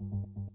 Can't find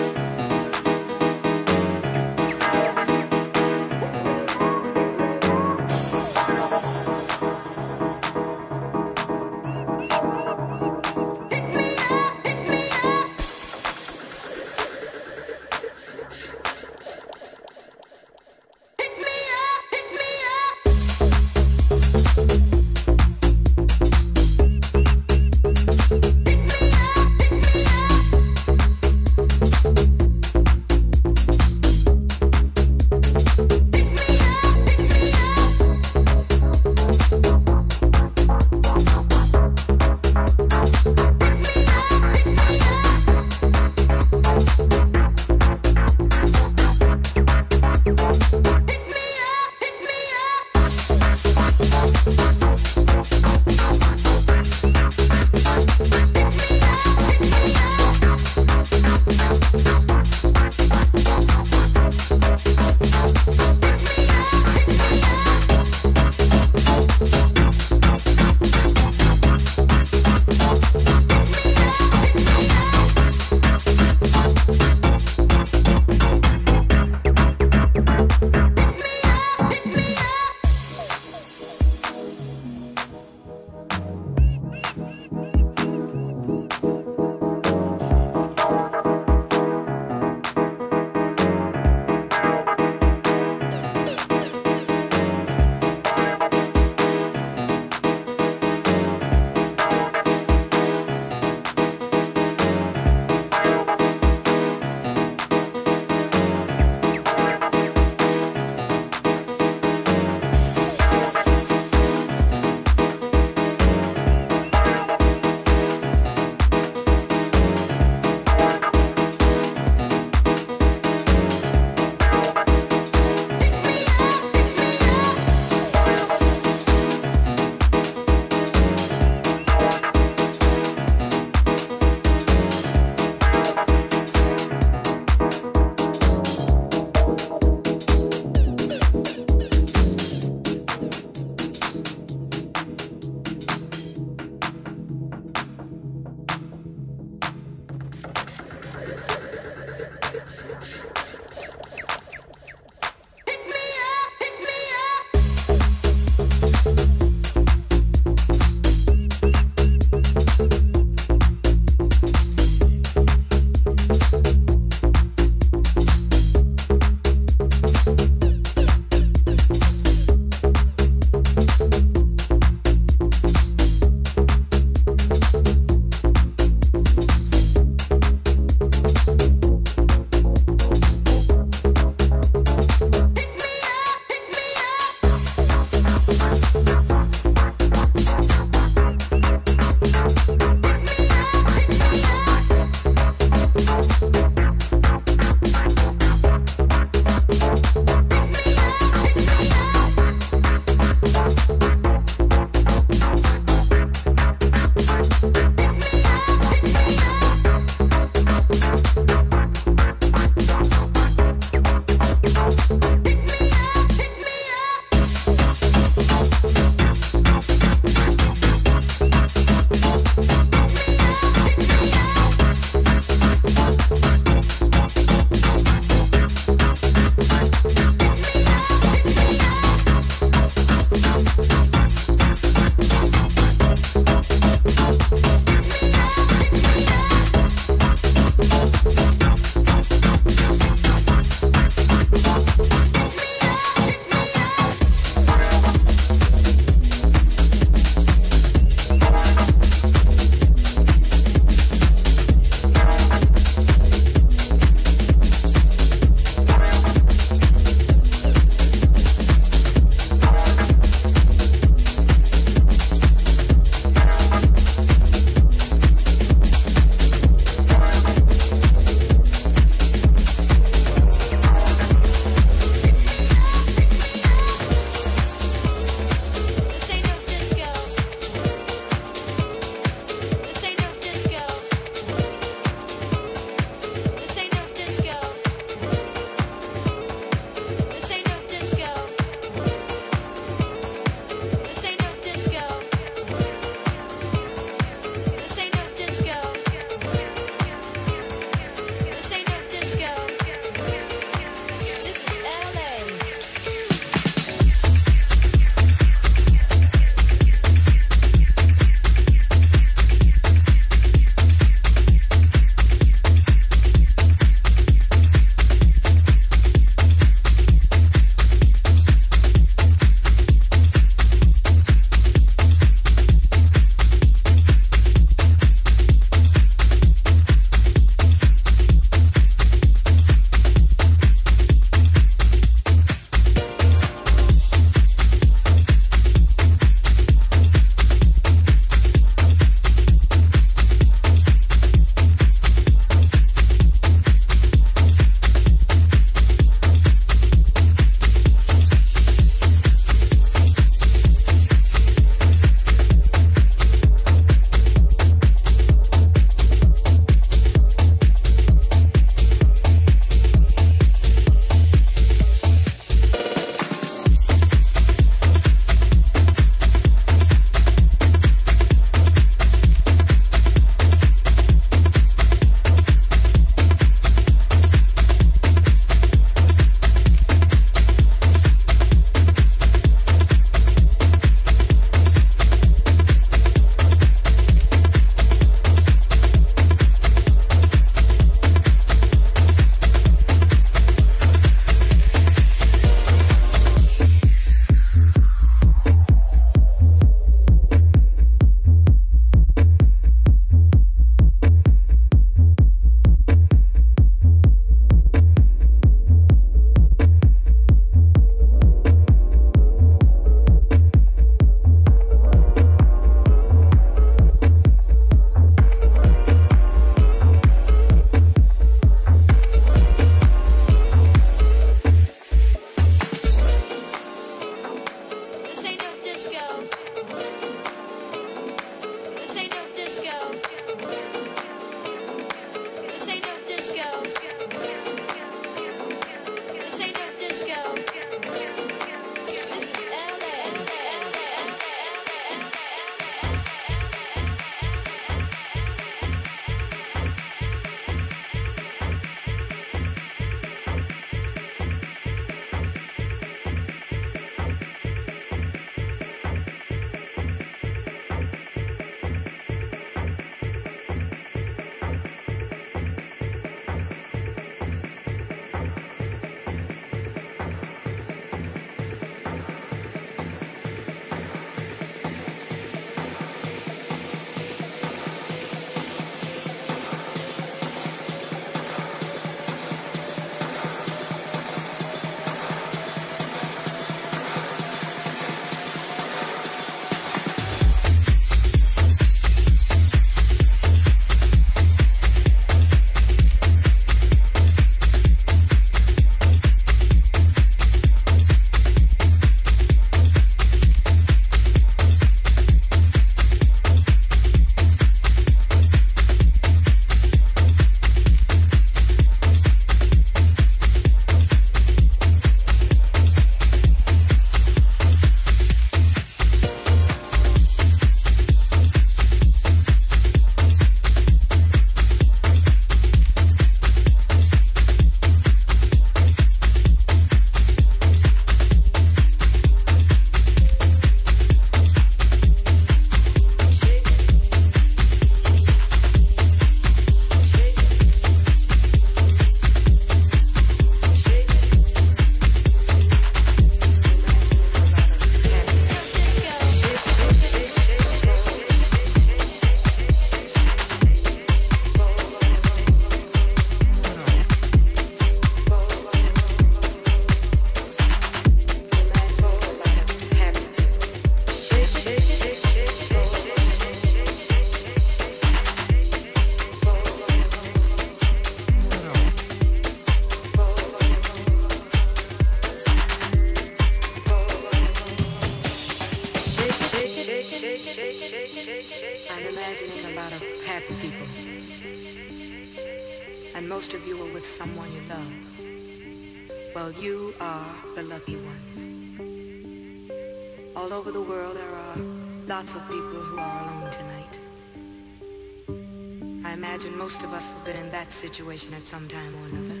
situation at some time or another.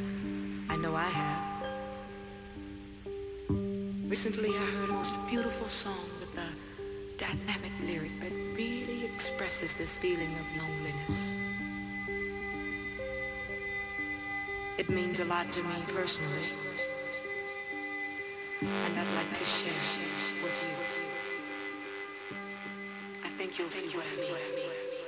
I know I have. Recently I heard a most beautiful song with a dynamic lyric that really expresses this feeling of loneliness. It means a lot to me personally. And I'd like to share it with you. I think you'll see what I mean.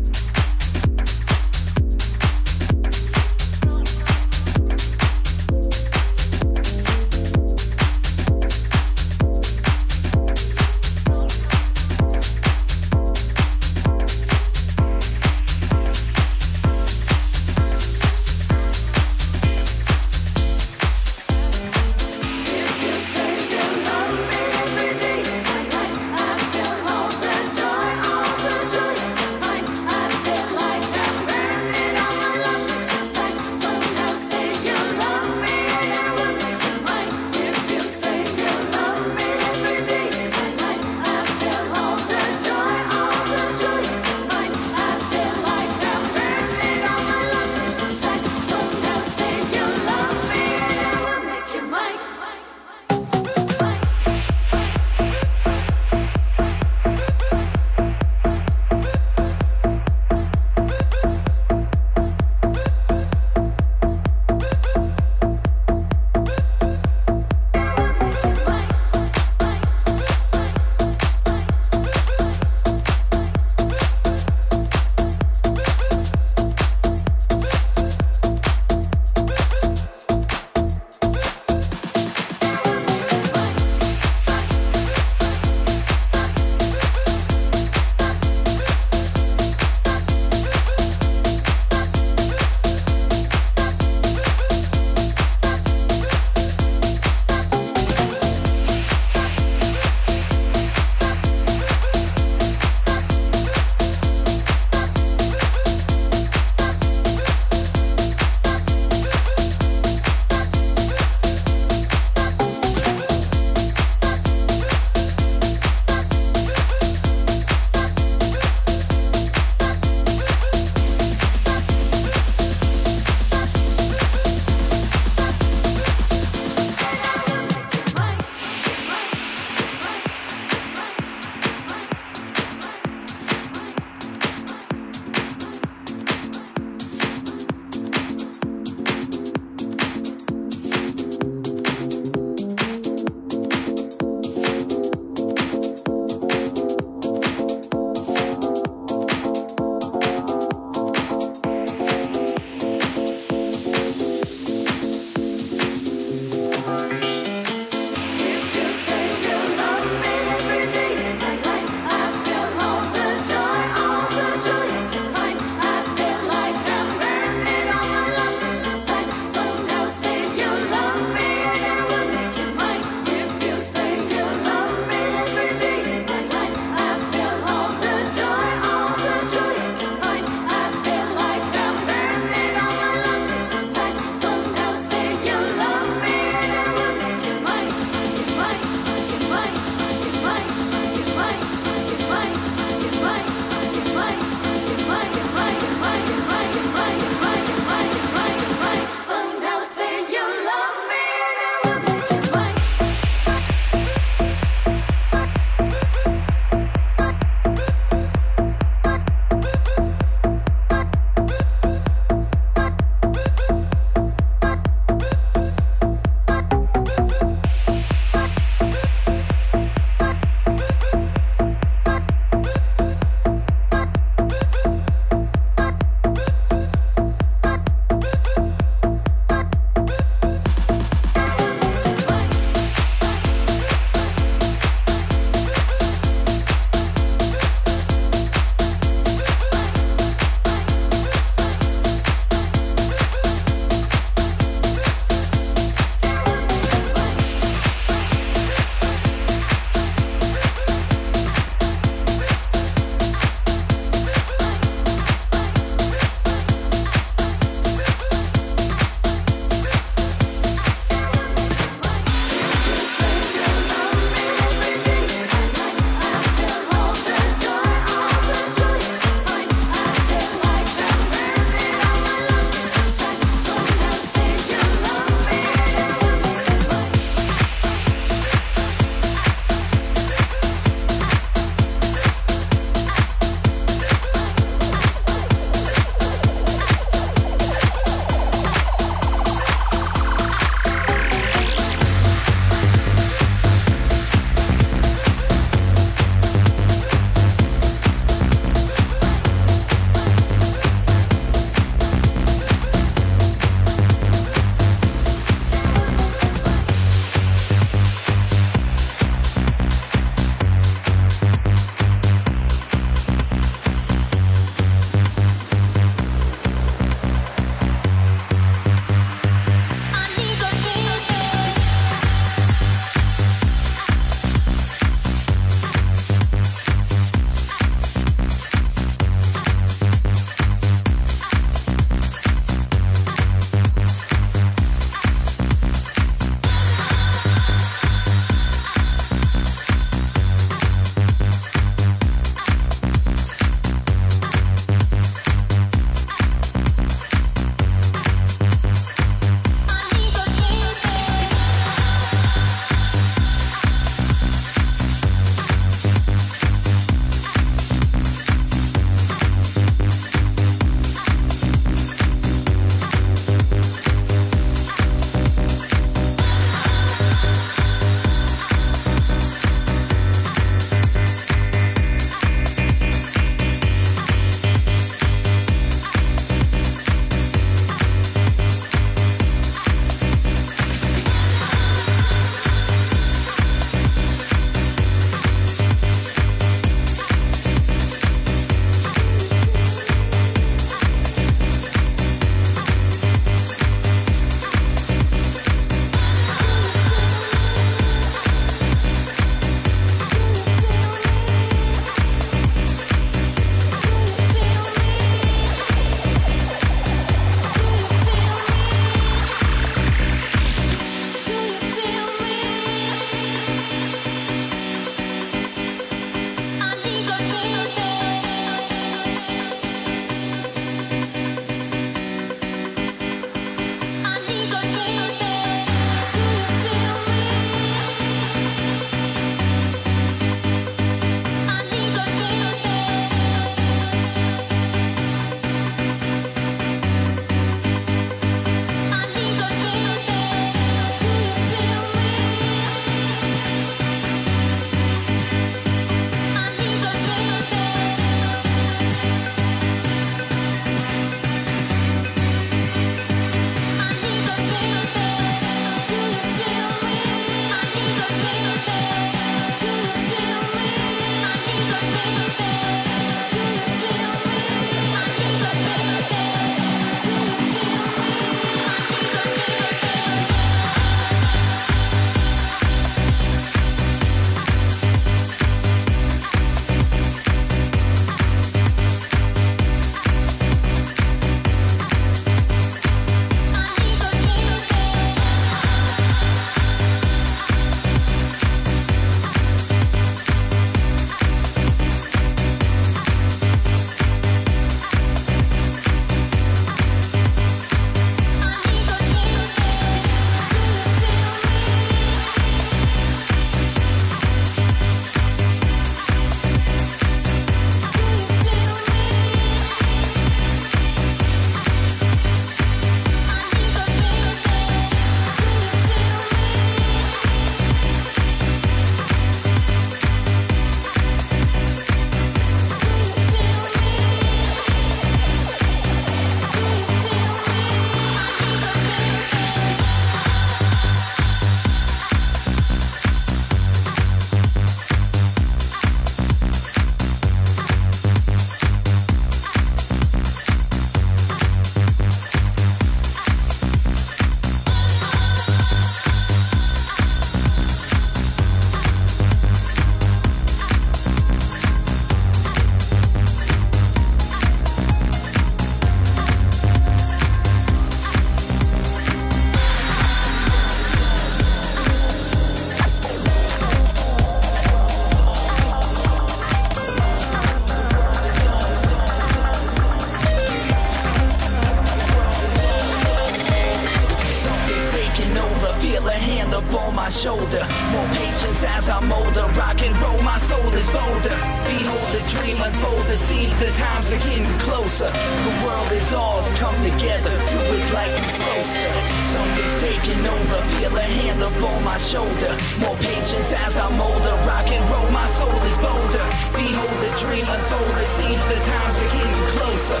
As I molder. Rock and roll, my soul is bolder. Behold the dream unfold, the seed, the times are getting closer.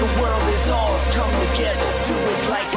The world is ours, come together, do it like